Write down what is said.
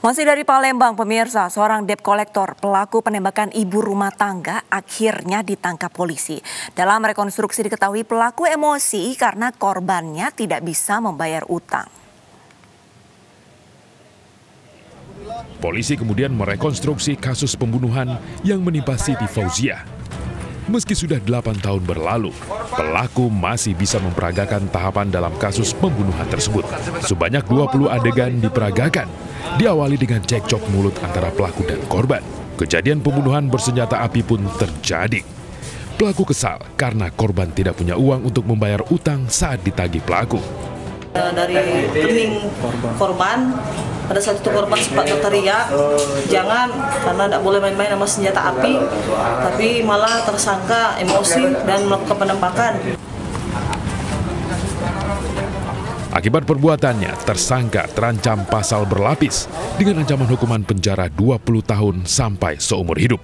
Masih dari Palembang, pemirsa, seorang debt collector pelaku penembakan ibu rumah tangga akhirnya ditangkap polisi. Dalam rekonstruksi diketahui pelaku emosi karena korbannya tidak bisa membayar utang. Polisi kemudian merekonstruksi kasus pembunuhan yang menimpa Siti Fauzia. Meski sudah 8 tahun berlalu, pelaku masih bisa memperagakan tahapan dalam kasus pembunuhan tersebut. Sebanyak 20 adegan diperagakan diawali dengan cekcok mulut antara pelaku dan korban. Kejadian pembunuhan bersenjata api pun terjadi. Pelaku kesal karena korban tidak punya uang untuk membayar utang saat ditagih pelaku. Eh, dari rekening korban, saat itu korban sempat berteriak, jangan karena tidak boleh main-main sama senjata api, tapi malah tersangka emosi dan melakukan penembakan. Akibat perbuatannya, tersangka terancam pasal berlapis dengan ancaman hukuman penjara 20 tahun sampai seumur hidup.